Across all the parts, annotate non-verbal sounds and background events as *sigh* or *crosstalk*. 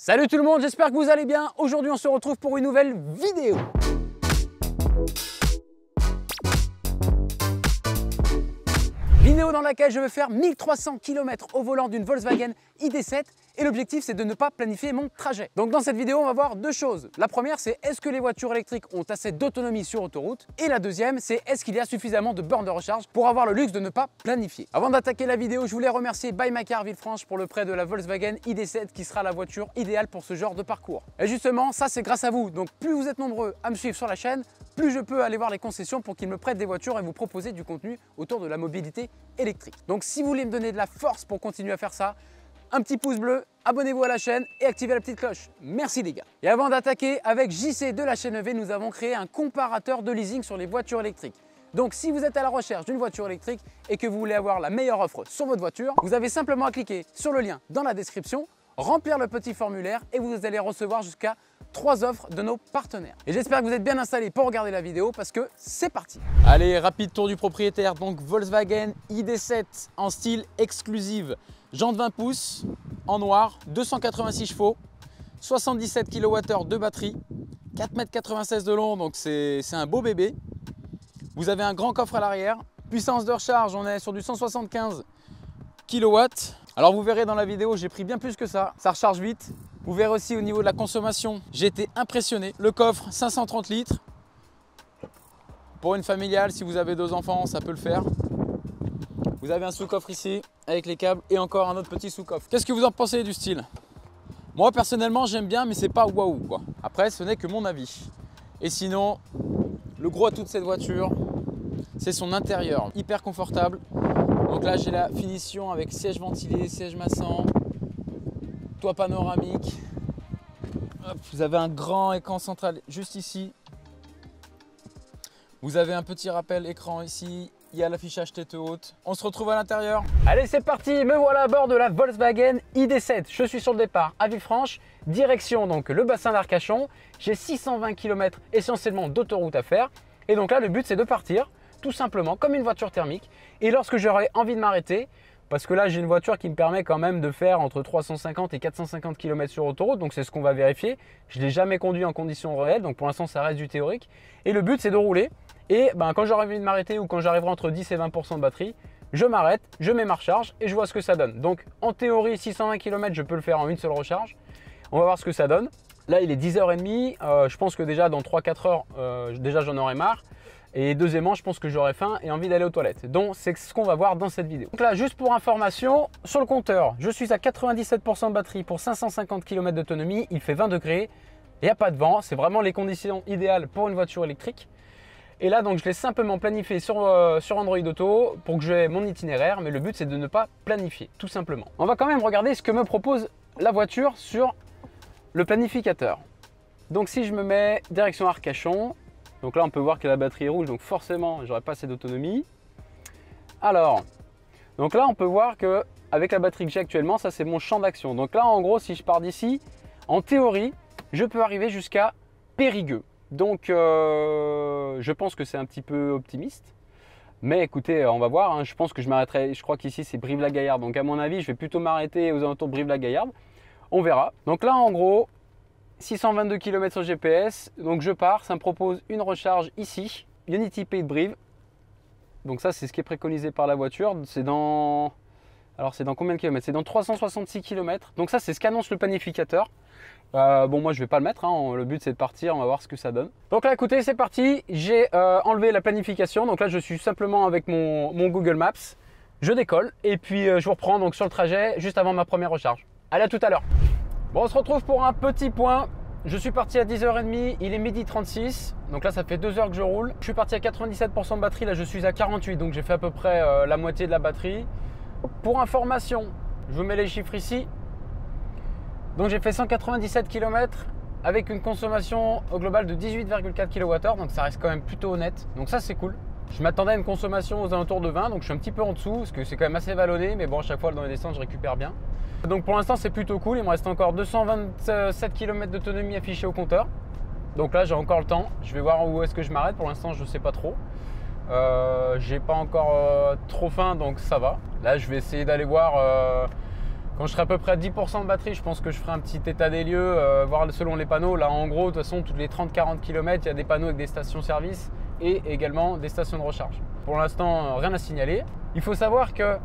Salut tout le monde, j'espère que vous allez bien. Aujourd'hui, on se retrouve pour une nouvelle vidéo. Vidéo dans laquelle je vais faire 1300 km au volant d'une Volkswagen ID7 et l'objectif c'est de ne pas planifier mon trajet. Donc dans cette vidéo on va voir deux choses. La première c'est est-ce que les voitures électriques ont assez d'autonomie sur autoroute? Et la deuxième c'est est-ce qu'il y a suffisamment de bornes de recharge pour avoir le luxe de ne pas planifier? Avant d'attaquer la vidéo je voulais remercier Buy My Car Villefranche pour le prêt de la Volkswagen ID7 qui sera la voiture idéale pour ce genre de parcours. Et justement ça c'est grâce à vous donc plus vous êtes nombreux à me suivre sur la chaîne plus je peux aller voir les concessions pour qu'ils me prêtent des voitures et vous proposer du contenu autour de la mobilité électrique. Donc si vous voulez me donner de la force pour continuer à faire ça, un petit pouce bleu, abonnez-vous à la chaîne et activez la petite cloche. Merci les gars. Et avant d'attaquer, avec JC de la chaîne EV, nous avons créé un comparateur de leasing sur les voitures électriques. Donc si vous êtes à la recherche d'une voiture électrique et que vous voulez avoir la meilleure offre sur votre voiture, vous avez simplement à cliquer sur le lien dans la description, remplir le petit formulaire et vous allez recevoir jusqu'à trois offres de nos partenaires. Et j'espère que vous êtes bien installés pour regarder la vidéo parce que c'est parti. Allez, rapide tour du propriétaire. Donc Volkswagen ID7 en style exclusive. Jantes 20 pouces en noir, 286 chevaux, 77 kWh de batterie, 4,96 m de long, donc c'est un beau bébé. Vous avez un grand coffre à l'arrière. Puissance de recharge, on est sur du 175 kW. Alors vous verrez dans la vidéo, j'ai pris bien plus que ça. Ça recharge vite. Vous verrez aussi au niveau de la consommation, j'ai été impressionné. Le coffre, 530 litres. Pour une familiale, si vous avez deux enfants, ça peut le faire. Vous avez un sous-coffre ici avec les câbles et encore un autre petit sous-coffre. Qu'est-ce que vous en pensez du style? Moi personnellement j'aime bien mais c'est pas waouh. Après ce n'est que mon avis. Et sinon, le gros à toute cette voiture, c'est son intérieur. Hyper confortable. Donc là j'ai la finition avec siège ventilé, siège massant, toit panoramique. vous avez un grand écran central juste ici. Vous avez un petit rappel écran ici, il y a l'affichage tête haute. On se retrouve à l'intérieur. Allez, c'est parti, me voilà à bord de la Volkswagen ID7. Je suis sur le départ à Villefranche, direction donc le bassin d'Arcachon. J'ai 620 km essentiellement d'autoroute à faire. Et donc là, le but, c'est de partir tout simplement comme une voiture thermique. Et lorsque j'aurai envie de m'arrêter, parce que là, j'ai une voiture qui me permet quand même de faire entre 350 et 450 km sur autoroute. Donc, c'est ce qu'on va vérifier. Je ne l'ai jamais conduit en conditions réelles. Donc, pour l'instant, ça reste du théorique. Et le but, c'est de rouler. Et ben, quand j'aurai envie de m'arrêter ou quand j'arriverai entre 10 et 20% de batterie, je m'arrête, je mets ma recharge et je vois ce que ça donne. Donc, en théorie, 620 km, je peux le faire en une seule recharge. On va voir ce que ça donne. Là, il est 10h30. Euh, je pense que déjà, dans 3-4 heures, euh, déjà, j'en aurai marre. Et deuxièmement, je pense que j'aurai faim et envie d'aller aux toilettes. Donc c'est ce qu'on va voir dans cette vidéo. Donc là, juste pour information, sur le compteur, je suis à 97% de batterie pour 550 km d'autonomie. Il fait 20 degrés, il n'y a pas de vent. C'est vraiment les conditions idéales pour une voiture électrique. Et là, donc, je l'ai simplement planifié sur, euh, sur Android Auto pour que j'ai mon itinéraire. Mais le but, c'est de ne pas planifier, tout simplement. On va quand même regarder ce que me propose la voiture sur le planificateur. Donc si je me mets direction Arcachon, donc là, on peut voir que la batterie est rouge, donc forcément, j'aurai pas assez d'autonomie. Alors, donc là, on peut voir que avec la batterie que j'ai actuellement, ça c'est mon champ d'action. Donc là, en gros, si je pars d'ici, en théorie, je peux arriver jusqu'à Périgueux. Donc, euh, je pense que c'est un petit peu optimiste. Mais écoutez, on va voir. Hein. Je pense que je m'arrêterai. Je crois qu'ici c'est Brive-la-Gaillarde. Donc, à mon avis, je vais plutôt m'arrêter aux alentours de Brive-la-Gaillarde. On verra. Donc là, en gros, 622 km sur GPS, donc je pars, ça me propose une recharge ici, Unity Pay de Brive. Donc ça c'est ce qui est préconisé par la voiture, c'est dans... Alors c'est dans combien de kilomètres? C'est dans 366 km. Donc ça c'est ce qu'annonce le planificateur. Euh, bon moi je vais pas le mettre, hein. le but c'est de partir, on va voir ce que ça donne. Donc là écoutez c'est parti, j'ai euh, enlevé la planification, donc là je suis simplement avec mon, Google Maps. Je décolle et puis euh, je vous reprends donc sur le trajet juste avant ma première recharge. Allez à tout à l'heure Bon, on se retrouve pour un petit point. Je suis parti à 10h30, il est midi 36, donc là ça fait 2 heures que je roule. Je suis parti à 97% de batterie, là je suis à 48, donc j'ai fait à peu près euh, la moitié de la batterie. Pour information, je vous mets les chiffres ici. Donc j'ai fait 197 km avec une consommation au global de 18,4 kWh, donc ça reste quand même plutôt honnête. Donc ça c'est cool. Je m'attendais à une consommation aux alentours de 20, donc je suis un petit peu en dessous, parce que c'est quand même assez vallonné, mais bon, à chaque fois dans les descentes, je récupère bien. Donc pour l'instant, c'est plutôt cool. Il me reste encore 227 km d'autonomie affichée au compteur. Donc là, j'ai encore le temps. Je vais voir où est-ce que je m'arrête. Pour l'instant, je ne sais pas trop. Euh, j'ai pas encore euh, trop faim, donc ça va. Là, je vais essayer d'aller voir euh, Quand je serai à peu près à 10% de batterie, je pense que je ferai un petit état des lieux, euh, voir selon les panneaux. Là, en gros, de toute façon, toutes les 30-40 km, il y a des panneaux avec des stations-service et également des stations de recharge. Pour l'instant, rien à signaler. Il faut savoir que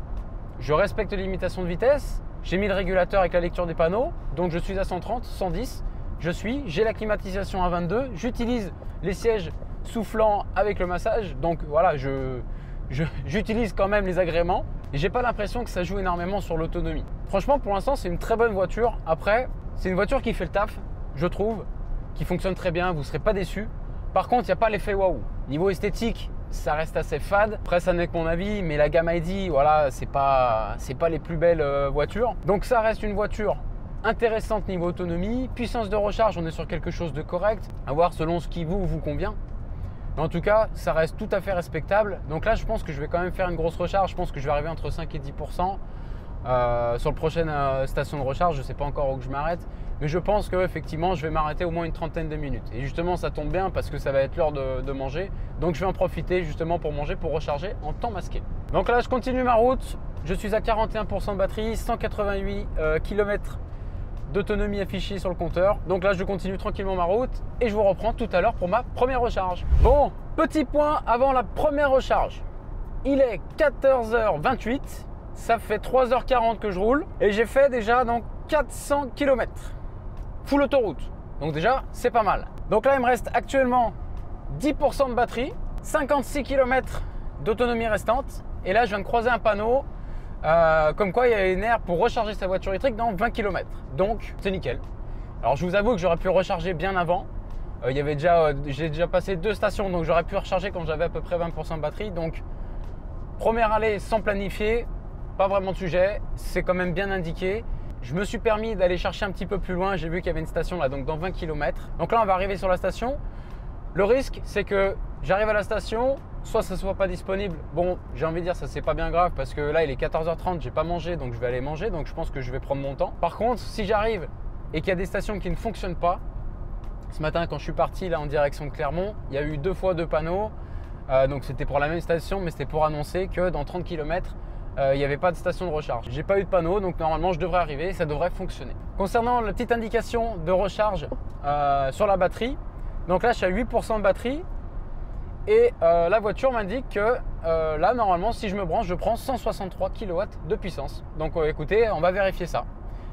je respecte les limitations de vitesse. J'ai mis le régulateur avec la lecture des panneaux, donc je suis à 130, 110. Je suis, j'ai la climatisation à 22. J'utilise les sièges soufflants avec le massage, donc voilà, je, j'utilise quand même les agréments et j'ai pas l'impression que ça joue énormément sur l'autonomie. Franchement, pour l'instant, c'est une très bonne voiture. Après, c'est une voiture qui fait le taf, je trouve, qui fonctionne très bien, vous ne serez pas déçus. Par contre, il n'y a pas l'effet waouh. Niveau esthétique, ça reste assez fade. Après, ça n'est que mon avis, mais la gamme ID, voilà, c'est pas, c'est pas les plus belles euh, voitures. Donc, ça reste une voiture intéressante niveau autonomie. Puissance de recharge, on est sur quelque chose de correct. À voir selon ce qui vous, vous convient. Mais en tout cas, ça reste tout à fait respectable. Donc là, je pense que je vais quand même faire une grosse recharge. Je pense que je vais arriver entre 5 et 10 euh, sur le prochaine euh, station de recharge. Je ne sais pas encore où je m'arrête. Mais je pense qu'effectivement, je vais m'arrêter au moins une trentaine de minutes. Et justement, ça tombe bien parce que ça va être l'heure de, manger. Donc je vais en profiter justement pour manger, pour recharger en temps masqué. Donc là, je continue ma route. Je suis à 41% de batterie, 188 km d'autonomie affichée sur le compteur. Donc là, je continue tranquillement ma route et je vous reprends tout à l'heure pour ma première recharge. Bon, petit point avant la première recharge. Il est 14h28, ça fait 3h40 que je roule et j'ai fait déjà donc 400 km. Full autoroute. Donc déjà, c'est pas mal. Donc là, il me reste actuellement 10% de batterie, 56 km d'autonomie restante. Et là, je viens de croiser un panneau euh, comme quoi, il y a une aire pour recharger sa voiture électrique dans 20 km. Donc, c'est nickel. Alors, je vous avoue que j'aurais pu recharger bien avant. Euh, avait euh, j'ai déjà passé deux stations, donc j'aurais pu recharger quand j'avais à peu près 20% de batterie. Donc, première allée sans planifier, pas vraiment de sujet. C'est quand même bien indiqué. Je me suis permis d'aller chercher un petit peu plus loin. J'ai vu qu'il y avait une station là, donc dans 20 km. Donc là, on va arriver sur la station. Le risque, c'est que j'arrive à la station, soit ça soit pas disponible. Bon, j'ai envie de dire ça c'est pas bien grave parce que là il est 14h30, j'ai pas mangé donc je vais aller manger donc je pense que je vais prendre mon temps. Par contre, si j'arrive et qu'il y a des stations qui ne fonctionnent pas, ce matin quand je suis parti là en direction de Clermont, il y a eu deux fois deux panneaux. Euh, donc c'était pour la même station mais c'était pour annoncer que dans 30 km il n'y avait pas de station de recharge. J'ai pas eu de panneau, donc normalement je devrais arriver et ça devrait fonctionner. Concernant la petite indication de recharge euh, sur la batterie, donc là je suis à 8% de batterie, et euh, la voiture m'indique que euh, là, normalement, si je me branche, je prends 163 kW de puissance. Donc euh, écoutez, on va vérifier ça.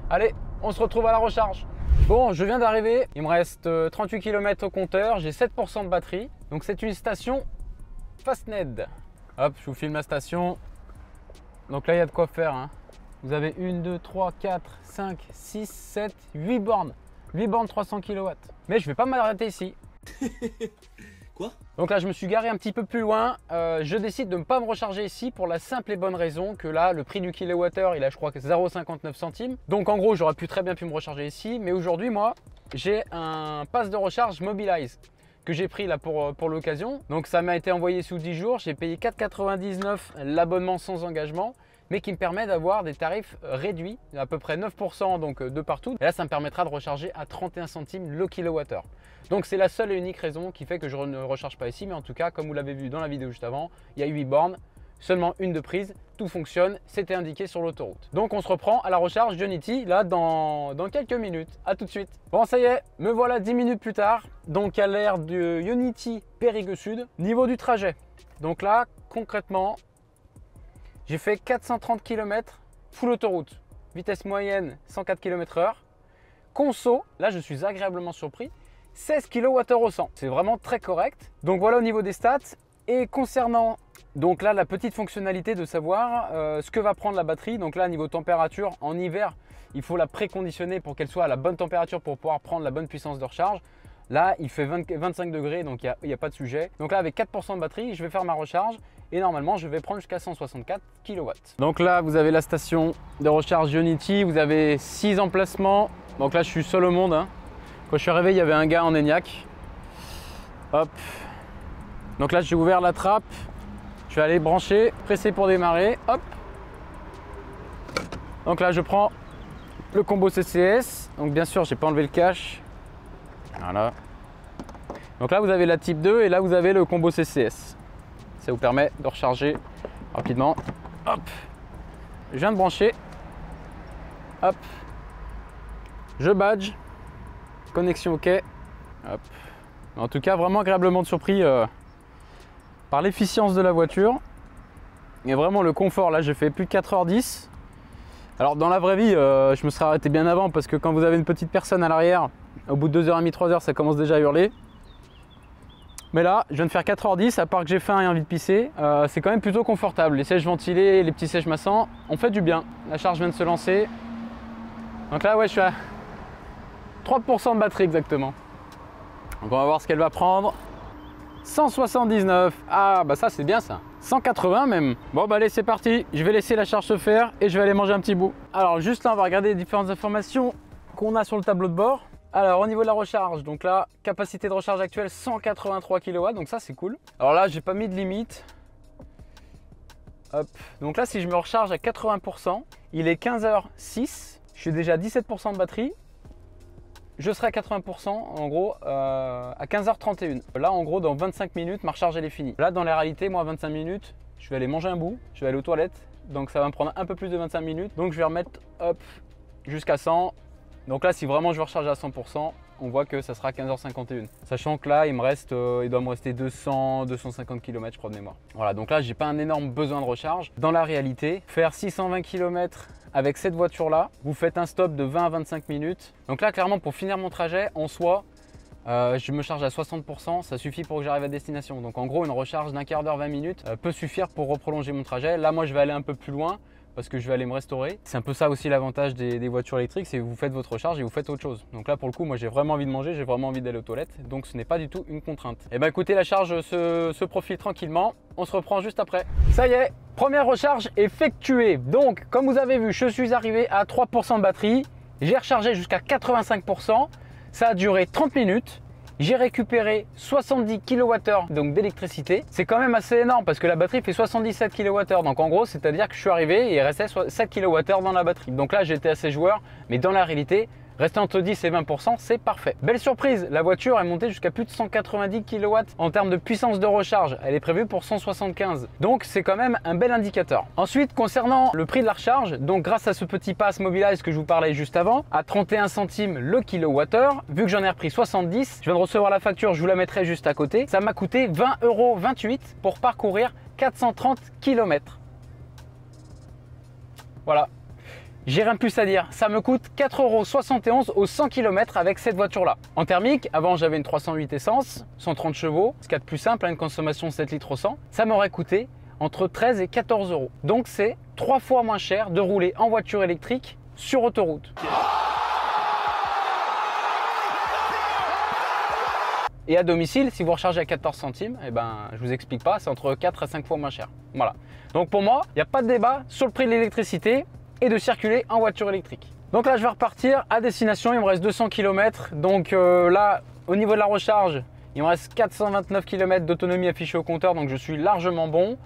Allez, on se retrouve à la recharge. Bon, je viens d'arriver. Il me reste 38 km au compteur. J'ai 7% de batterie. Donc c'est une station Fastned. Hop, je vous filme la station. Donc là, il y a de quoi faire. Hein. Vous avez 1, 2, 3, 4, 5, 6, 7, 8 bornes. 8 bornes 300 kW. Mais je ne vais pas m'arrêter ici. *laughs* Donc là, je me suis garé un petit peu plus loin. Euh, je décide de ne pas me recharger ici pour la simple et bonne raison que là, le prix du kilowattheure, il a je crois que 0,59 centimes. Donc en gros, j'aurais pu très bien pu me recharger ici. Mais aujourd'hui, moi, j'ai un pass de recharge Mobilize que j'ai pris là pour, euh, pour l'occasion. Donc ça m'a été envoyé sous 10 jours. J'ai payé 4,99 l'abonnement sans engagement mais qui me permet d'avoir des tarifs réduits, à peu près 9% donc euh, de partout. Et là, ça me permettra de recharger à 31 centimes le kilowattheure. Donc c'est la seule et unique raison qui fait que je ne recharge pas ici, mais en tout cas, comme vous l'avez vu dans la vidéo juste avant, il y a 8 bornes, seulement une de prise, tout fonctionne, c'était indiqué sur l'autoroute. Donc on se reprend à la recharge Unity là dans, quelques minutes. À tout de suite. Bon ça y est, me voilà 10 minutes plus tard, donc à l'ère de Unity Périgueux Sud. Niveau du trajet, donc là concrètement, j'ai fait 430 km full autoroute, vitesse moyenne 104 km/h. Conso, là je suis agréablement surpris, 16 kWh au 100. C'est vraiment très correct. Donc voilà au niveau des stats. Et concernant donc là la petite fonctionnalité de savoir euh, ce que va prendre la batterie. Donc là niveau température en hiver, il faut la préconditionner pour qu'elle soit à la bonne température pour pouvoir prendre la bonne puissance de recharge. Là, il fait 25 degrés, donc il n'y a, pas de sujet. Donc là, avec 4% de batterie, je vais faire ma recharge et normalement, je vais prendre jusqu'à 164 kW. Donc là, vous avez la station de recharge Unity, vous avez 6 emplacements. Donc là, je suis seul au monde. Hein. Quand je suis arrivé, il y avait un gars en ENIAC. Hop. Donc là, j'ai ouvert la trappe. Je vais aller brancher, presser pour démarrer. Hop. Donc là, je prends le combo CCS. Donc bien sûr, j'ai pas enlevé le cache. Voilà. Donc là, vous avez la type 2 et là, vous avez le combo CCS. Ça vous permet de recharger rapidement. Hop. Je viens de brancher. Hop. Je badge. Connexion OK. Hop. En tout cas, vraiment agréablement surpris euh, par l'efficience de la voiture. Et vraiment le confort. Là, j'ai fait plus de 4h10. Alors dans la vraie vie, euh, je me serais arrêté bien avant parce que quand vous avez une petite personne à l'arrière, au bout de 2h30, 3h, ça commence déjà à hurler. Mais là, je viens de faire 4h10, à part que j'ai faim et envie de pisser, euh, c'est quand même plutôt confortable. Les sièges ventilés, les petits sièges massants, on fait du bien. La charge vient de se lancer. Donc là, ouais, je suis à 3% de batterie exactement. Donc on va voir ce qu'elle va prendre. 179. Ah bah ça c'est bien ça. 180 même. Bon bah allez c'est parti. Je vais laisser la charge se faire et je vais aller manger un petit bout. Alors juste là on va regarder les différentes informations qu'on a sur le tableau de bord. Alors au niveau de la recharge, donc là capacité de recharge actuelle 183 kW, donc ça c'est cool. Alors là j'ai pas mis de limite. Hop. Donc là si je me recharge à 80%, il est 15h06. Je suis déjà à 17% de batterie je serai à 80% en gros euh, à 15h31. Là en gros dans 25 minutes ma recharge elle est finie. Là dans la réalité moi à 25 minutes je vais aller manger un bout, je vais aller aux toilettes donc ça va me prendre un peu plus de 25 minutes donc je vais remettre hop jusqu'à 100. Donc là si vraiment je veux recharger à 100% on voit que ça sera 15h51. Sachant que là il me reste, euh, il doit me rester 200, 250 km je crois de mémoire. Voilà donc là j'ai pas un énorme besoin de recharge. Dans la réalité faire 620 km avec cette voiture-là, vous faites un stop de 20 à 25 minutes. Donc là, clairement, pour finir mon trajet, en soi, euh, je me charge à 60%, ça suffit pour que j'arrive à destination. Donc en gros, une recharge d'un quart d'heure, 20 minutes euh, peut suffire pour reprolonger mon trajet. Là, moi, je vais aller un peu plus loin parce que je vais aller me restaurer. C'est un peu ça aussi l'avantage des, voitures électriques, c'est que vous faites votre recharge et vous faites autre chose. Donc là pour le coup, moi j'ai vraiment envie de manger, j'ai vraiment envie d'aller aux toilettes, donc ce n'est pas du tout une contrainte. Et eh bien écoutez, la charge se profile tranquillement, on se reprend juste après. Ça y est, première recharge effectuée. Donc comme vous avez vu, je suis arrivé à 3% de batterie, j'ai rechargé jusqu'à 85%, ça a duré 30 minutes j'ai récupéré 70 kWh donc d'électricité. C'est quand même assez énorme parce que la batterie fait 77 kWh. Donc en gros, c'est-à-dire que je suis arrivé et il restait 7 kWh dans la batterie. Donc là, j'étais assez joueur, mais dans la réalité, Rester entre 10 et 20%, c'est parfait. Belle surprise, la voiture est montée jusqu'à plus de 190 kW en termes de puissance de recharge. Elle est prévue pour 175. Donc c'est quand même un bel indicateur. Ensuite, concernant le prix de la recharge, donc grâce à ce petit pass Mobilize que je vous parlais juste avant, à 31 centimes le kilowattheure, vu que j'en ai repris 70, je viens de recevoir la facture, je vous la mettrai juste à côté. Ça m'a coûté 20,28 euros pour parcourir 430 km. Voilà, j'ai rien de plus à dire, ça me coûte 4,71€ au 100 km avec cette voiture-là. En thermique, avant j'avais une 308 essence, 130 chevaux, ce qu'il y de plus simple, une consommation 7 litres au 100, ça m'aurait coûté entre 13 et 14 euros. Donc c'est trois fois moins cher de rouler en voiture électrique sur autoroute. Et à domicile, si vous rechargez à 14 centimes, eh ben, je vous explique pas, c'est entre 4 à 5 fois moins cher. Voilà. Donc pour moi, il n'y a pas de débat sur le prix de l'électricité et de circuler en voiture électrique. Donc là, je vais repartir à destination. Il me reste 200 km. Donc euh, là, au niveau de la recharge, il me reste 429 km d'autonomie affichée au compteur. Donc je suis largement bon.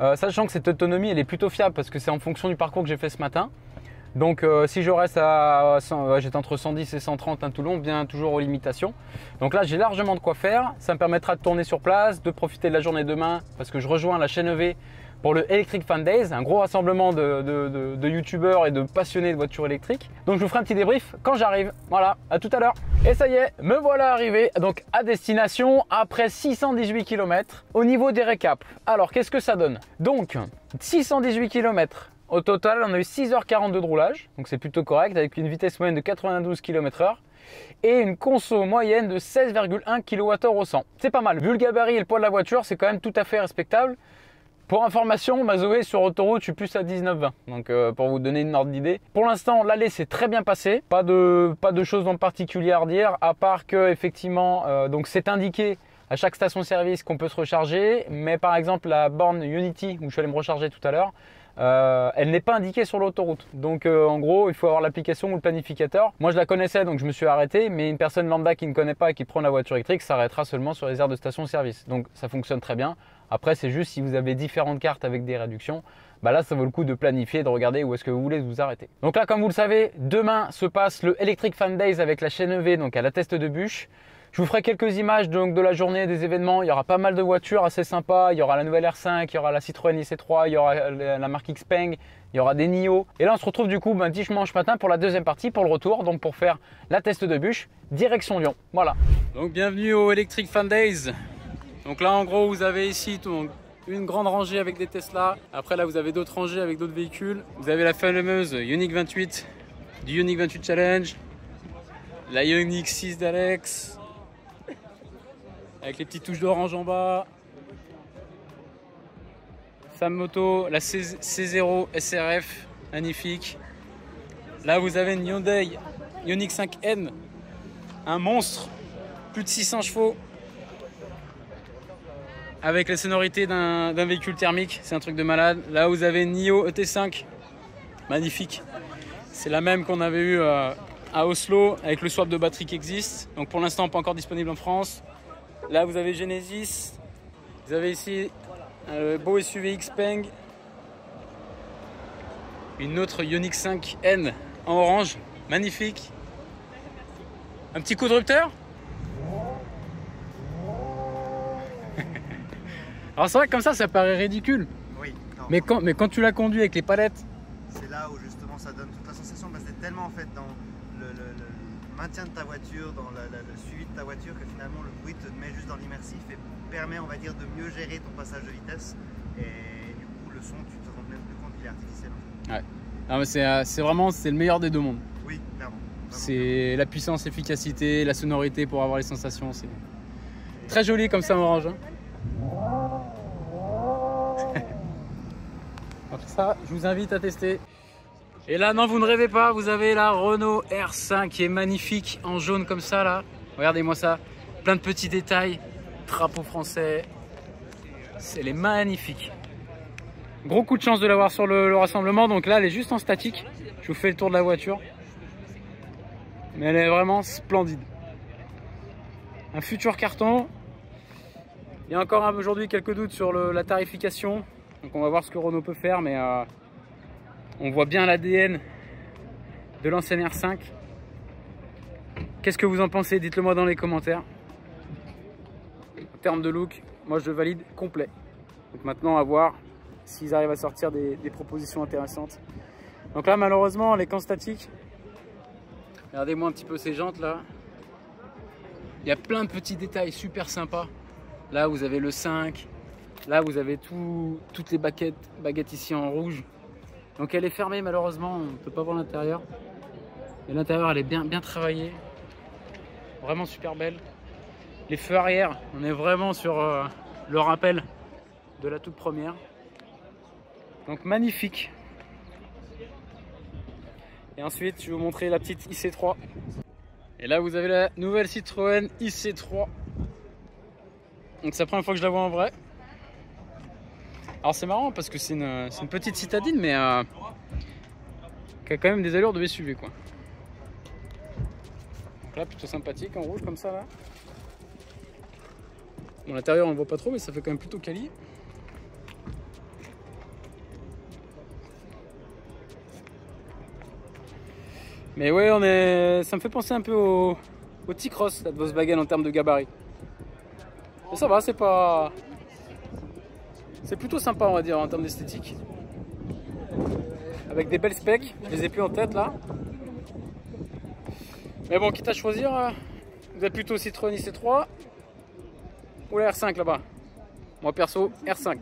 Euh, sachant que cette autonomie, elle est plutôt fiable parce que c'est en fonction du parcours que j'ai fait ce matin. Donc euh, si je reste à, j'étais entre 110 et 130 à Toulon, bien toujours aux limitations. Donc là j'ai largement de quoi faire, ça me permettra de tourner sur place, de profiter de la journée demain parce que je rejoins la chaîne EV pour le Electric Fan Days, un gros rassemblement de, youtubeurs et de passionnés de voitures électriques. Donc je vous ferai un petit débrief quand j'arrive. Voilà, à tout à l'heure. Et ça y est, me voilà arrivé donc à destination après 618 km. Au niveau des récaps, alors qu'est-ce que ça donne? Donc 618 km. Au total, on a eu 6h42 de roulage, donc c'est plutôt correct avec une vitesse moyenne de 92 km/h et une conso moyenne de 16,1 kWh au 100. C'est pas mal. Vu le gabarit et le poids de la voiture, c'est quand même tout à fait respectable. Pour information, ma Zoé sur autoroute, je suis plus à 19-20. Donc euh, pour vous donner une ordre d'idée. Pour l'instant, l'allée s'est très bien passée. Pas de, pas de choses en particulier à redire, à part que effectivement, euh, donc c'est indiqué à chaque station-service qu'on peut se recharger. Mais par exemple, la borne Unity, où je suis allé me recharger tout à l'heure, euh, elle n'est pas indiquée sur l'autoroute. Donc en gros, il faut avoir l'application ou le planificateur. Moi, je la connaissais, donc je me suis arrêté. Mais une personne lambda qui ne connaît pas et qui prend la voiture électrique s'arrêtera seulement sur les aires de station-service. Donc ça fonctionne très bien. Après, c'est juste si vous avez différentes cartes avec des réductions, bah là, ça vaut le coup de planifier, de regarder où est-ce que vous voulez vous arrêter. Donc là, comme vous le savez, demain se passe le Electric Fan Days avec la chaîne EV, donc à la test de bûche. Je vous ferai quelques images de la journée, des événements. Il y aura pas mal de voitures assez sympas. Il y aura la nouvelle R5, il y aura la Citroën IC3, il y aura la marque Xpeng, il y aura des NIO. Et là, on se retrouve du coup ben, dimanche matin pour la deuxième partie, pour le retour, donc pour faire la test de bûche, direction Lyon. Voilà. Donc bienvenue au Electric Fan Days. Donc là, en gros, vous avez ici une grande rangée avec des Tesla. Après, là, vous avez d'autres rangées avec d'autres véhicules. Vous avez la fameuse Unique 28 du Unique 28 Challenge, la Unique 6 d'Alex, avec les petites touches d'orange en bas. Femme moto, la C0 SRF, magnifique. Là, vous avez une Hyundai Ioniq 5N, un monstre, plus de 600 chevaux, avec la sonorité d'un véhicule thermique, c'est un truc de malade. Là, vous avez NIO ET5, magnifique. C'est la même qu'on avait eu euh, à Oslo avec le swap de batterie qui existe. Donc pour l'instant, pas encore disponible en France. Là, vous avez Genesis. Vous avez ici un euh, beau SUV Xpeng. Une autre Ioniq 5N en orange. Magnifique. Un petit coup de rupteur? Alors c'est vrai que comme ça, ça paraît ridicule. Oui. mais, quand, mais quand tu l'as conduit avec les palettes. C'est là où justement ça donne toute la sensation. Parce que c'est tellement en fait dans le, maintien de ta voiture, dans le suivi de ta voiture, que finalement le bruit te met juste dans l'immersif et permet, on va dire, de mieux gérer ton passage de vitesse. Et du coup, le son, tu te rends même plus compte qu'il est artificiel. Ouais. Euh, c'est vraiment c'est le meilleur des deux mondes. Oui, clairement. C'est la puissance, l'efficacité, la sonorité pour avoir les sensations. C'est très joli comme ça, orange. Hein. Je vous invite à tester. Et là, non, vous ne rêvez pas, vous avez la Renault R5 qui est magnifique en jaune comme ça, là. Regardez-moi ça, plein de petits détails, drapeau français. Elle est magnifique. Gros coup de chance de l'avoir sur le, rassemblement, donc là, elle est juste en statique. Je vous fais le tour de la voiture. Mais elle est vraiment splendide. Un futur carton. Il y a encore aujourd'hui quelques doutes sur la tarification. Donc on va voir ce que Renault peut faire, mais euh, on voit bien l'ADN de l'ancienne R5. Qu'est-ce que vous en pensez? Dites-le moi dans les commentaires. En termes de look, moi je valide complet. Donc maintenant à voir s'ils arrivent à sortir des, propositions intéressantes. Donc là malheureusement l'écran statique, regardez-moi un petit peu ces jantes là. Il y a plein de petits détails super sympas. Là vous avez le 5, Là, vous avez toutes les baguettes, ici en rouge. Donc elle est fermée malheureusement, on ne peut pas voir l'intérieur. Mais l'intérieur, elle est bien, bien travaillée. Vraiment super belle. Les feux arrière, on est vraiment sur euh, le rappel de la toute première. Donc magnifique. Et ensuite, je vais vous montrer la petite IC3. Et là, vous avez la nouvelle Citroën IC3. Donc c'est la première fois que je la vois en vrai. Alors c'est marrant parce que c'est une, petite citadine mais euh, qui a quand même des allures de SUV quoi. Donc là plutôt sympathique en rouge comme ça là. Bon l'intérieur on ne voit pas trop mais ça fait quand même plutôt quali. Mais ouais on est. ça me fait penser un peu au, au T-Cross de Volkswagen en termes de gabarit. Mais ça va, c'est pas. C'est plutôt sympa, on va dire, en termes d'esthétique. Avec des belles specs. Je les ai plus en tête là. Mais bon, quitte à choisir, euh, vous êtes plutôt Citroën IC3 ou la R5 là-bas? Moi perso, R5.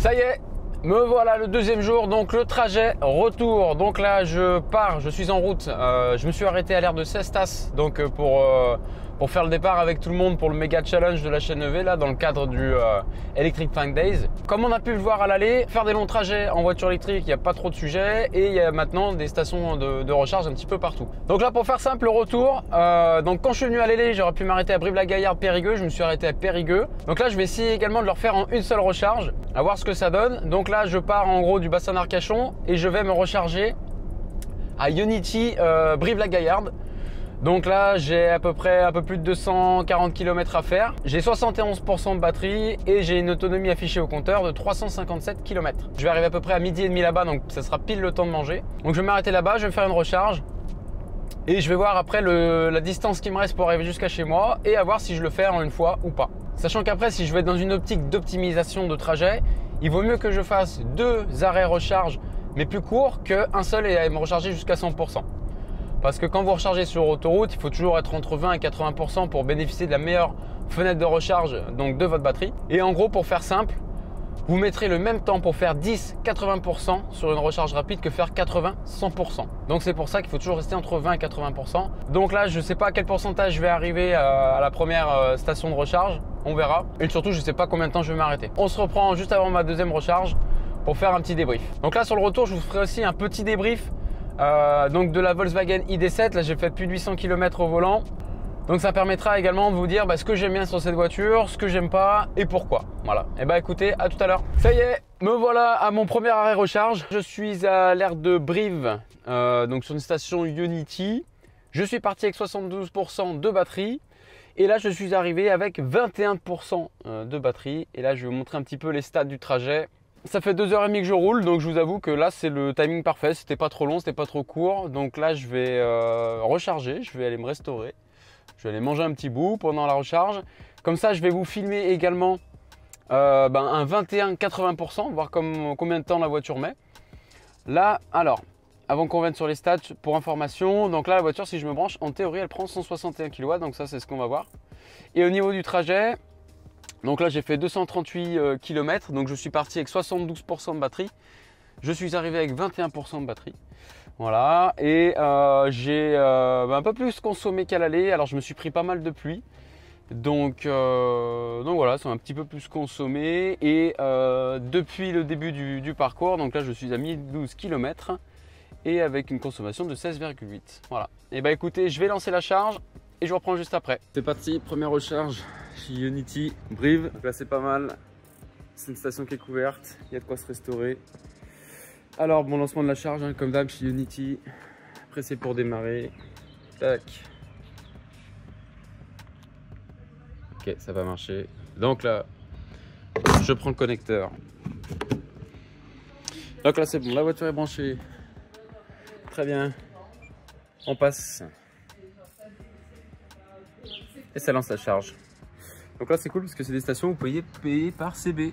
Ça y est, me voilà le deuxième jour, donc le trajet retour. Donc là, je pars, je suis en route. Euh, je me suis arrêté à l'air de Cestas, donc euh, pour faire le départ avec tout le monde pour le méga challenge de la chaîne EV là dans le cadre du euh, Electric Tank Days. Comme on a pu le voir à l'aller, faire des longs trajets en voiture électrique, il n'y a pas trop de sujets et il y a maintenant des stations de, recharge un petit peu partout. Donc là pour faire simple, le retour, euh, donc quand je suis venu à l'aller, j'aurais pu m'arrêter à Brive-la-Gaillarde, Périgueux, je me suis arrêté à Périgueux. Donc là je vais essayer également de le refaire en une seule recharge, à voir ce que ça donne. Donc là je pars en gros du bassin d'Arcachon et je vais me recharger à Unity euh, Brive-la-Gaillarde. Donc là, j'ai à peu près un peu plus de 240 km à faire. J'ai 71% de batterie et j'ai une autonomie affichée au compteur de 357 km. Je vais arriver à peu près à midi et demi là-bas, donc ça sera pile le temps de manger. Donc je vais m'arrêter là-bas, je vais me faire une recharge Et je vais voir après la distance qui me reste pour arriver jusqu'à chez moi et à voir si je le fais en une fois ou pas. Sachant qu'après, si je vais dans une optique d'optimisation de trajet, il vaut mieux que je fasse deux arrêts recharge mais plus courts qu'un seul et me recharger jusqu'à 100%. Parce que quand vous rechargez sur autoroute, il faut toujours être entre 20 et 80% pour bénéficier de la meilleure fenêtre de recharge donc de votre batterie. Et en gros, pour faire simple, vous mettrez le même temps pour faire 10-80% sur une recharge rapide que faire 80-100%. Donc c'est pour ça qu'il faut toujours rester entre 20 et 80%. Donc là, je ne sais pas à quel pourcentage je vais arriver à la première euh, station de recharge. On verra. Et surtout, je ne sais pas combien de temps je vais m'arrêter. On se reprend juste avant ma deuxième recharge pour faire un petit débrief. Donc là, sur le retour, je vous ferai aussi un petit débrief euh, donc de la Volkswagen ID7. Là, j'ai fait plus de 800 km au volant. Donc ça permettra également de vous dire bah, ce que j'aime bien sur cette voiture, ce que j'aime pas et pourquoi. Voilà. Et eh bah écoutez, à tout à l'heure. Ça y est, me voilà à mon premier arrêt recharge. Je suis à l'aire de Brive, euh, donc sur une station Unity. Je suis parti avec 72% de batterie. Et là, je suis arrivé avec 21% euh, de batterie. Et là, je vais vous montrer un petit peu les stats du trajet. Ça fait deux heures et demie que je roule, donc je vous avoue que là c'est le timing parfait. C'était pas trop long, c'était pas trop court. Donc là je vais euh, recharger, je vais aller me restaurer. Je vais aller manger un petit bout pendant la recharge. Comme ça, je vais vous filmer également euh, ben, un 21-80%, voir combien de temps la voiture met. Là, alors, avant qu'on vienne sur les stats, pour information, donc là la voiture, si je me branche, en théorie, elle prend 161 kW, donc ça c'est ce qu'on va voir. Et au niveau du trajet, donc là j'ai fait 238 euh, km, donc je suis parti avec 72% de batterie. Je suis arrivé avec 21% de batterie. Voilà, et euh, j'ai euh, un peu plus consommé qu'à l'aller. Alors je me suis pris pas mal de pluie. Donc, donc voilà, c'est un petit peu plus consommé. Et depuis le début du, parcours, donc là je suis à 1012 km et avec une consommation de 16,8. Voilà. Et bah écoutez, je vais lancer la charge et je reprends juste après. C'est parti, première recharge chez Unity Brive. Donc là c'est pas mal. C'est une station qui est couverte, il y a de quoi se restaurer. Alors bon lancement de la charge hein, comme d'hab chez Unity. Pressé pour démarrer. Tac. Ok ça va marcher. Donc là je prends le connecteur. Donc là c'est bon, la voiture est branchée. Très bien. On passe. Et ça lance la charge. Donc là c'est cool parce que c'est des stations où vous pouvez payer par CB.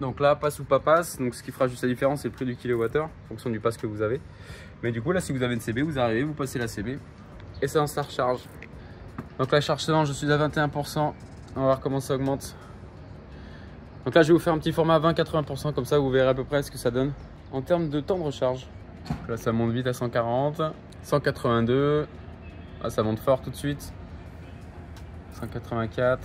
Donc là passe ou pas passe, donc ce qui fera juste la différence c'est le prix du kilowattheure en fonction du pass que vous avez. Mais du coup là si vous avez une CB, vous arrivez, vous passez la CB et ça lance la recharge. Donc la charge selon je suis à 21%. On va voir comment ça augmente. Donc là je vais vous faire un petit format 20-80% comme ça vous verrez à peu près ce que ça donne en termes de temps de recharge. là ça monte vite à 140, 182, ah, ça monte fort tout de suite. 184.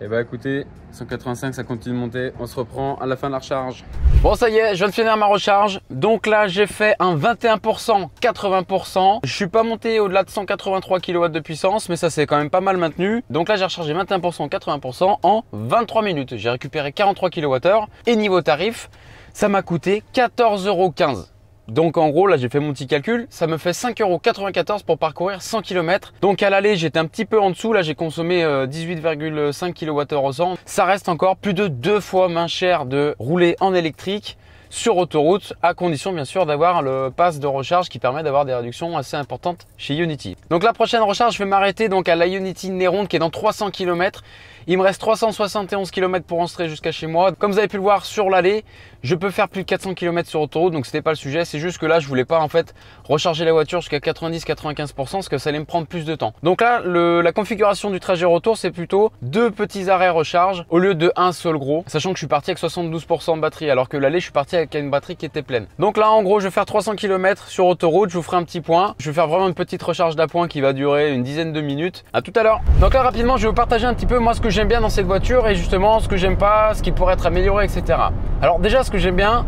Et bah écoutez, 185 ça continue de monter, on se reprend à la fin de la recharge. Bon ça y est, je viens de finir ma recharge. Donc là j'ai fait un 21%, 80%. Je suis pas monté au-delà de 183 kW de puissance, mais ça c'est quand même pas mal maintenu. Donc là j'ai rechargé 21%, 80% en 23 minutes. J'ai récupéré 43 kWh et niveau tarif, ça m'a coûté 14,15€. Donc en gros, là j'ai fait mon petit calcul, ça me fait 5,94€ pour parcourir 100 km. Donc à l'aller, j'étais un petit peu en dessous, là j'ai consommé 18,5 kWh au 100. Ça reste encore plus de deux fois moins cher de rouler en électrique sur autoroute, à condition bien sûr d'avoir le pass de recharge qui permet d'avoir des réductions assez importantes chez Unity. Donc la prochaine recharge, je vais m'arrêter donc à la Unity Néron qui est dans 300 km. Il me reste 371 km pour rentrer jusqu'à chez moi. Comme vous avez pu le voir sur l'allée, je peux faire plus de 400 km sur autoroute, donc c'était pas le sujet. C'est juste que là, je voulais pas en fait recharger la voiture jusqu'à 90-95% parce que ça allait me prendre plus de temps. Donc là, la configuration du trajet retour, c'est plutôt deux petits arrêts recharge au lieu de un seul gros, sachant que je suis parti avec 72% de batterie, alors que l'allée, je suis parti avec une batterie qui était pleine. Donc là, en gros, je vais faire 300 km sur autoroute. Je vous ferai un petit point. Je vais faire vraiment une petite recharge d'appoint qui va durer une dizaine de minutes. À tout à l'heure. Donc là, rapidement, je vais vous partager un petit peu moi ce que j'aime bien dans cette voiture et justement ce que j'aime pas, ce qui pourrait être amélioré, etc. Alors déjà, ce que j'aime bien,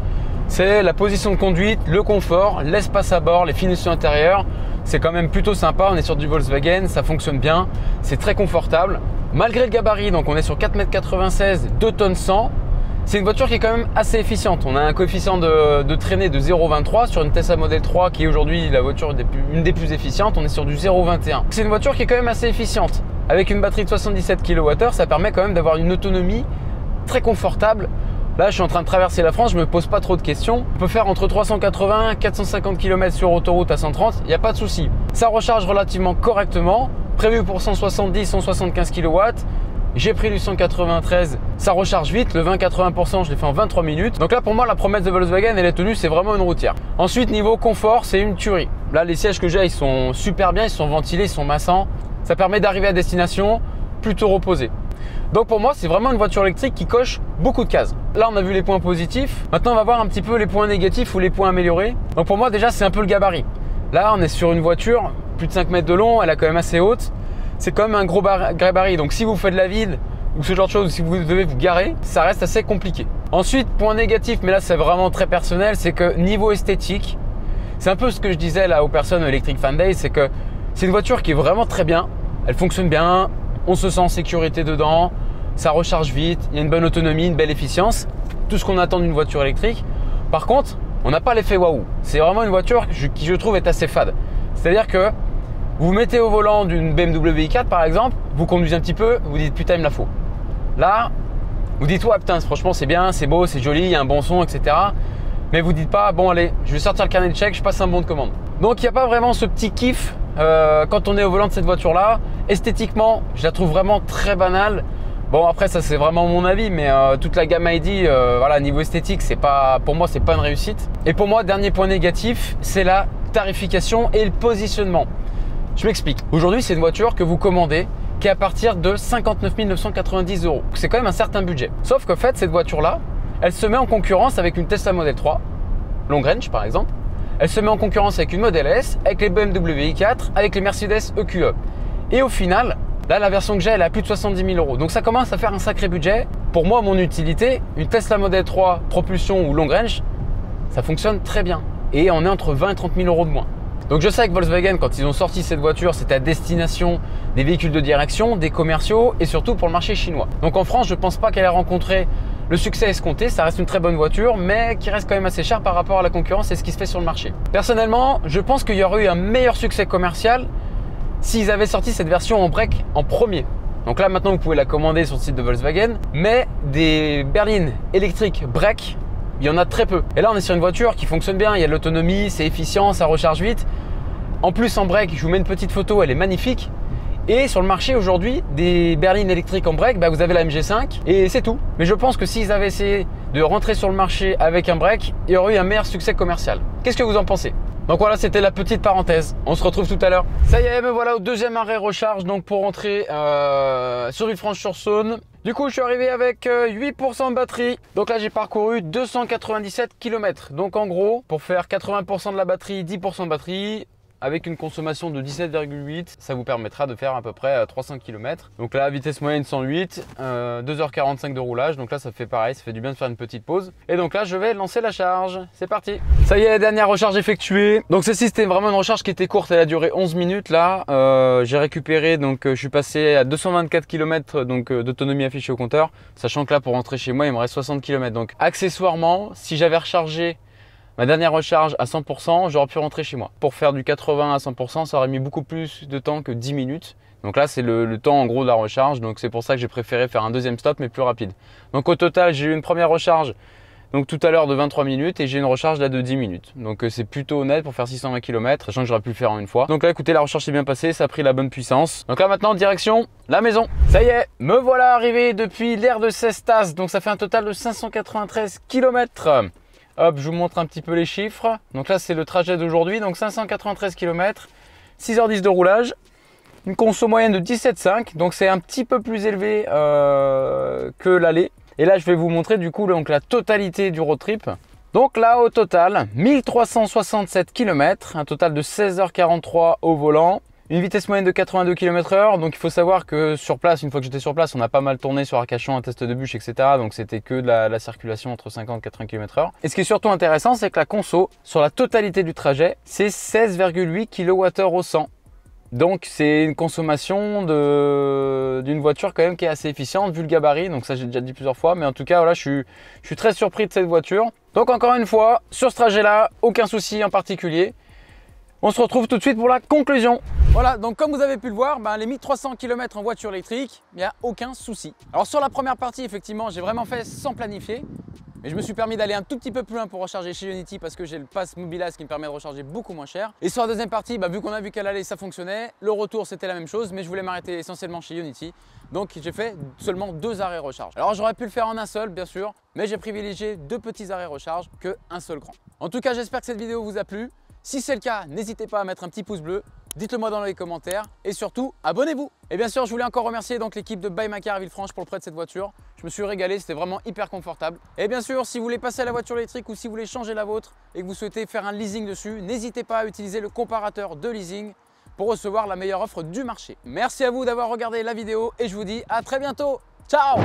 c'est la position de conduite, le confort, l'espace à bord, les finitions intérieures. C'est quand même plutôt sympa. On est sur du Volkswagen, ça fonctionne bien, c'est très confortable. Malgré le gabarit, donc on est sur 4,96 m, 2 tonnes 100. C'est une voiture qui est quand même assez efficiente. On a un coefficient de, traînée de 0,23 sur une Tesla Model 3 qui est aujourd'hui la voiture une des plus efficientes. On est sur du 0,21. C'est une voiture qui est quand même assez efficiente. Avec une batterie de 77 kWh, ça permet quand même d'avoir une autonomie très confortable Là, je suis en train de traverser la France, je me pose pas trop de questions. On peut faire entre 380 et 450 km sur autoroute à 130, il n'y a pas de souci. Ça recharge relativement correctement, prévu pour 170-175 kW. J'ai pris du 193, ça recharge vite, le 20-80% je l'ai fait en 23 minutes. Donc là pour moi la promesse de Volkswagen elle est tenue, c'est vraiment une routière. Ensuite niveau confort, c'est une tuerie. Là les sièges que j'ai ils sont super bien, ils sont ventilés, ils sont massants. Ça permet d'arriver à destination plutôt reposé. Donc pour moi, c'est vraiment une voiture électrique qui coche beaucoup de cases. Là, on a vu les points positifs. Maintenant, on va voir un petit peu les points négatifs ou les points améliorés. Donc pour moi, déjà, c'est un peu le gabarit. Là, on est sur une voiture plus de 5 mètres de long, elle est quand même assez haute. C'est quand même un gros gabarit. Donc si vous faites de la ville ou ce genre de choses, si vous devez vous garer, ça reste assez compliqué. Ensuite, point négatif, mais là c'est vraiment très personnel, c'est que niveau esthétique, c'est un peu ce que je disais là aux personnes Electric Fan Day, c'est que c'est une voiture qui est vraiment très bien, elle fonctionne bien, on se sent en sécurité dedans, ça recharge vite, il y a une bonne autonomie, une belle efficience, tout ce qu'on attend d'une voiture électrique. Par contre, on n'a pas l'effet waouh. C'est vraiment une voiture qui je trouve est assez fade. C'est-à-dire que vous vous mettez au volant d'une BMW i4 par exemple, vous conduisez un petit peu, vous dites putain il me la faut. Là, vous dites ouais putain franchement c'est bien, c'est beau, c'est joli, il y a un bon son, etc. Mais vous dites pas bon allez, je vais sortir le carnet de chèque, je passe un bon de commande. Donc il n'y a pas vraiment ce petit kiff euh, quand on est au volant de cette voiture là. Esthétiquement, je la trouve vraiment très banale. Bon après ça c'est vraiment mon avis, mais euh, toute la gamme ID, euh, voilà niveau esthétique, c'est pas pour moi c'est pas une réussite. Et pour moi dernier point négatif, c'est la tarification et le positionnement. Je m'explique. Aujourd'hui c'est une voiture que vous commandez qui est à partir de 59 990 euros. C'est quand même un certain budget. Sauf qu'en fait cette voiture là, elle se met en concurrence avec une Tesla Model 3, long range par exemple. Elle se met en concurrence avec une Model S, avec les BMW i4, avec les Mercedes EQE. Et au final, Là, la version que j'ai, elle a plus de 70 000 euros. Donc ça commence à faire un sacré budget. Pour moi, mon utilité, une Tesla Model 3 propulsion ou long range, ça fonctionne très bien. Et on est entre 20 et 30 000 euros de moins. Donc je sais que Volkswagen, quand ils ont sorti cette voiture, c'était à destination des véhicules de direction, des commerciaux et surtout pour le marché chinois. Donc en France, je ne pense pas qu'elle ait rencontré le succès escompté. Ça reste une très bonne voiture, mais qui reste quand même assez cher par rapport à la concurrence et ce qui se fait sur le marché. Personnellement, je pense qu'il y aurait eu un meilleur succès commercial s'ils avaient sorti cette version en break en premier. Donc là maintenant vous pouvez la commander sur le site de Volkswagen, mais des berlines électriques break, il y en a très peu. Et là on est sur une voiture qui fonctionne bien, il y a l'autonomie, c'est efficient, ça recharge vite. En plus en break, je vous mets une petite photo, elle est magnifique. Et sur le marché aujourd'hui, des berlines électriques en break, bah, vous avez la MG5 et c'est tout. Mais je pense que s'ils avaient essayé de rentrer sur le marché avec un break, il y aurait eu un meilleur succès commercial. Qu'est-ce que vous en pensez? Donc voilà, c'était la petite parenthèse. On se retrouve tout à l'heure. Ça y est, me voilà au deuxième arrêt recharge donc pour rentrer euh, sur Villefranche-sur-Saône. Du coup, je suis arrivé avec 8% euh, de batterie. Donc là, j'ai parcouru 297 km. Donc en gros, pour faire 80% de la batterie, 10% de batterie, avec une consommation de 17,8, ça vous permettra de faire à peu près 300 euh, km. Donc là, vitesse moyenne 108, 2h45 de roulage. Donc là, ça fait pareil, ça fait du bien de faire une petite pause. Et donc là, je vais lancer la charge. C'est parti. Ça y est, dernière recharge effectuée. Donc ceci, c'était vraiment une recharge qui était courte. Elle a duré 11 minutes là. Euh, j'ai récupéré, donc euh, je suis passé à 224 km d'autonomie affichée au compteur. Sachant que là, pour rentrer chez moi, il me reste 60 km. Donc accessoirement, si j'avais rechargé Ma dernière recharge à 100%, j'aurais pu rentrer chez moi. Pour faire du 80 à 100%, ça aurait mis beaucoup plus de temps que 10 minutes. Donc là, c'est le, temps en gros de la recharge. Donc c'est pour ça que j'ai préféré faire un deuxième stop, mais plus rapide. Donc au total, j'ai eu une première recharge donc tout à l'heure de 23 minutes et j'ai une recharge là de 10 minutes. Donc euh, c'est plutôt honnête pour faire 620 km, sachant que j'aurais pu le faire en une fois. Donc là écoutez, la recharge s'est bien passée, ça a pris la bonne puissance. Donc là maintenant direction la maison. Ça y est, me voilà arrivé depuis l'air de Cestas. Donc ça fait un total de 593 km. Hop, je vous montre un petit peu les chiffres. Donc là, c'est le trajet d'aujourd'hui. Donc 593 km, 6h10 de roulage. Une conso moyenne de 17,5. Donc c'est un petit peu plus élevé euh, que l'aller. Et là, je vais vous montrer du coup donc, la totalité du road trip. Donc là, au total, 1367 km, un total de 16h43 au volant, une vitesse moyenne de 82 km/h. Donc il faut savoir que sur place, une fois que j'étais sur place, on a pas mal tourné sur Arcachon, un test de bûche, etc. Donc c'était que de la, circulation entre 50 et 80 km/h. Et ce qui est surtout intéressant, c'est que la conso, sur la totalité du trajet, c'est 16,8 kWh au 100. Donc c'est une consommation d'une voiture quand même qui est assez efficiente vu le gabarit, donc ça j'ai déjà dit plusieurs fois, mais en tout cas voilà je suis, je suis très surpris de cette voiture. Donc encore une fois, sur ce trajet là, aucun souci en particulier. On se retrouve tout de suite pour la conclusion. Voilà, donc comme vous avez pu le voir, ben, les 1300 km en voiture électrique, il n'y a aucun souci. Alors sur la première partie, effectivement, j'ai vraiment fait sans planifier. Mais je me suis permis d'aller un tout petit peu plus loin pour recharger chez Unity parce que j'ai le pass Mobilas qui me permet de recharger beaucoup moins cher. Et sur la deuxième partie, bah, vu qu'on a vu qu'elle allait, ça fonctionnait. Le retour, c'était la même chose, mais je voulais m'arrêter essentiellement chez Unity. Donc j'ai fait seulement deux arrêts recharge. Alors j'aurais pu le faire en un seul, bien sûr, mais j'ai privilégié deux petits arrêts recharge que un seul grand. En tout cas, j'espère que cette vidéo vous a plu. Si c'est le cas, n'hésitez pas à mettre un petit pouce bleu, dites-le moi dans les commentaires et surtout, abonnez-vous Et bien sûr, je voulais encore remercier l'équipe de Buy Villefranche pour le prêt de cette voiture. Je me suis régalé, c'était vraiment hyper confortable. Et bien sûr, si vous voulez passer à la voiture électrique ou si vous voulez changer la vôtre et que vous souhaitez faire un leasing dessus, n'hésitez pas à utiliser le comparateur de leasing pour recevoir la meilleure offre du marché. Merci à vous d'avoir regardé la vidéo et je vous dis à très bientôt. Ciao